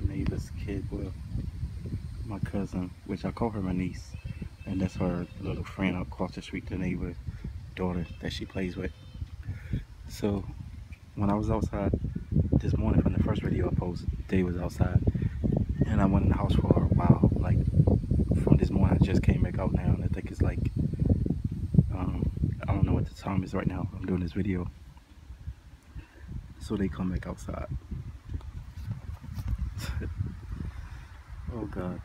the neighbor's kid, well, my cousin, which I call her my niece, and that's her little friend across the street, the neighbor's daughter that she plays with. So when I was outside this morning from the first video I posted, they was outside, and I went in the house for a while. Like from this morning, I just came back out now, and I think it's like um, I don't know what the time is right now. I'm doing this video, so they come back outside. oh God,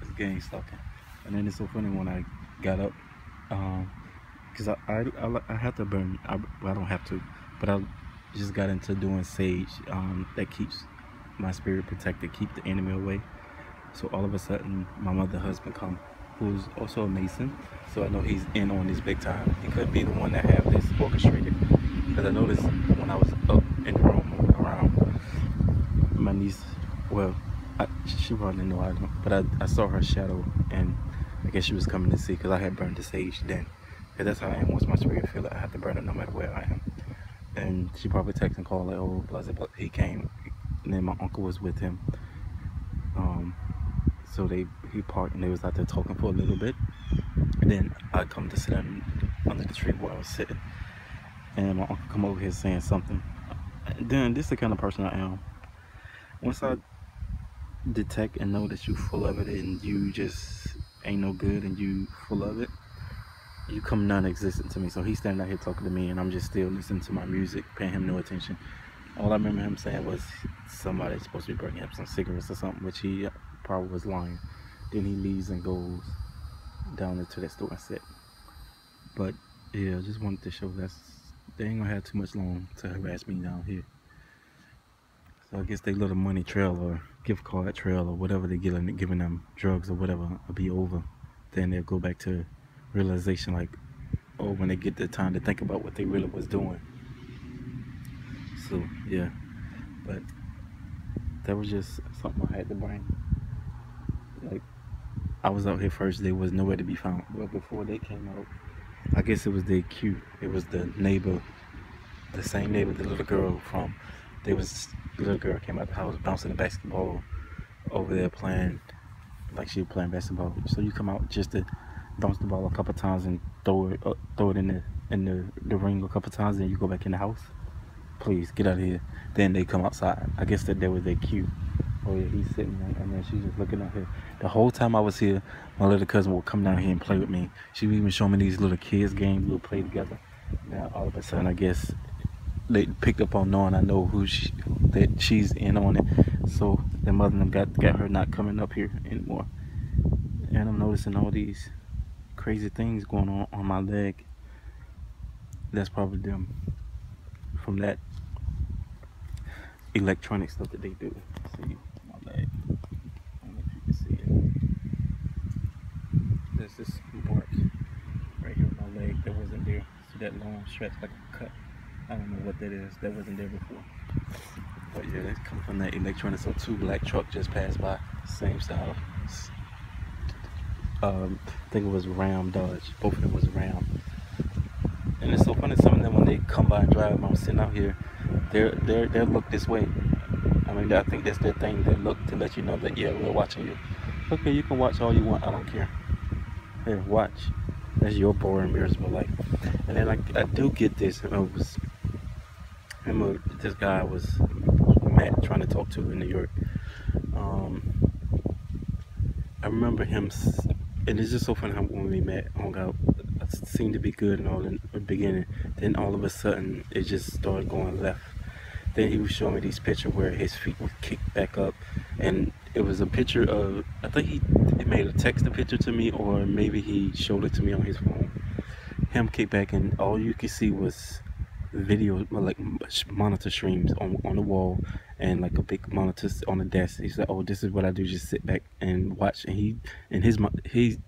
this gang stalking. And then it's so funny when I got up, um, cause I I, I, I have to burn. I, well, I don't have to, but I just got into doing sage. Um, that keeps my spirit protected, keep the enemy away. So all of a sudden, my mother husband come, who's also a mason. So I know he's in on this big time. He could be the one that have this orchestrated. Because I noticed when I was up in the room niece, well, I, she probably didn't know I but I, I saw her shadow and I guess she was coming to see because I had burned the sage then. Because that's how I am. Once my spirit feel I have to burn it no matter where I am. And she probably texted and called like, oh, blah, blah. He came. And then my uncle was with him. Um, so they he parked and they was out there talking for a little bit. And then I come to sit down under the tree where I was sitting. And my uncle come over here saying something. Then this is the kind of person I am. Once I detect and know that you full of it and you just ain't no good and you full of it, you come non-existent to me. So he's standing out here talking to me and I'm just still listening to my music, paying him no attention. All I remember him saying was somebody supposed to be bringing him some cigarettes or something, which he probably was lying. Then he leaves and goes down into that store and sit. But yeah, I just wanted to show that they ain't gonna have too much long to harass me down here. I guess they little money trail or gift card trail or whatever they giving giving them drugs or whatever will be over. Then they'll go back to realization like, oh, when they get the time to think about what they really was doing. So yeah, but that was just something I had to bring. Like I was out here first, there was nowhere to be found. But before they came out, I guess it was their cue. It was the neighbor, the same neighbor, the little girl from. They was the little girl came out the house bouncing the basketball over there playing like she was playing basketball. So you come out just to bounce the ball a couple times and throw it uh, throw it in the in the, the ring a couple times and you go back in the house. Please get out of here. Then they come outside. I guess that that was their cue. Oh yeah, he's sitting there and then she's just looking out here. The whole time I was here, my little cousin would come down here and play with me. She would even show me these little kids games we'll play together. Now all of a sudden I guess they picked up on knowing I know who she that she's in on it. So the mother them got got her not coming up here anymore. And I'm noticing all these crazy things going on on my leg. That's probably them from that electronic stuff that they do. See my leg. I don't know if you can see it. There's this mark right here on my leg that wasn't there. See that long stretch like a cut. I don't know what that is. That wasn't there before. But yeah, that come from that electronic. So two black truck just passed by. Same style. Um, I think it was Ram Dodge. Both of them was Ram. And it's so funny. Some of them when they come by and drive, I'm sitting out here. They're they're they look this way. I mean, I think that's their thing. They look to let you know that yeah, we're watching you. Okay, you can watch all you want. I don't care. Here, watch. That's your boring miserable life. And then I, I do get this. I was remember this guy was Matt trying to talk to in New York. Um, I remember him, and it's just so funny how when we met, hung out, seemed to be good and all in the beginning. Then all of a sudden, it just started going left. Then he was showing me these pictures where his feet were kicked back up, and it was a picture of. I think he, he made a text a picture to me, or maybe he showed it to me on his phone. Him kicked back, and all you could see was video like monitor streams on, on the wall and like a big monitor on the desk. He said oh this is what i do. Just sit back and watch. And he and his his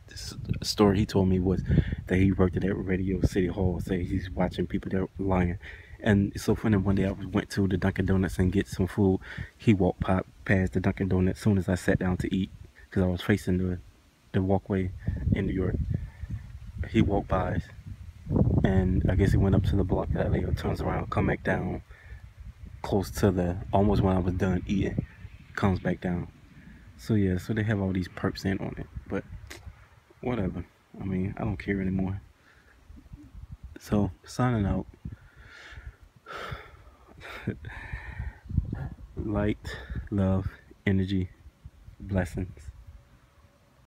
story he told me was that he worked at that radio city hall so he's watching people that are lying. And it's so funny one day i went to the dunkin donuts and get some food. He walked past the dunkin donuts soon as i sat down to eat because i was facing the the walkway in new york. He walked by and I guess he went up to the block that later turns around, come back down, close to the almost when I was done eating comes back down. So yeah, so they have all these perps in on it, but whatever. I mean, I don't care anymore. So signing out. Light, love, energy, blessings.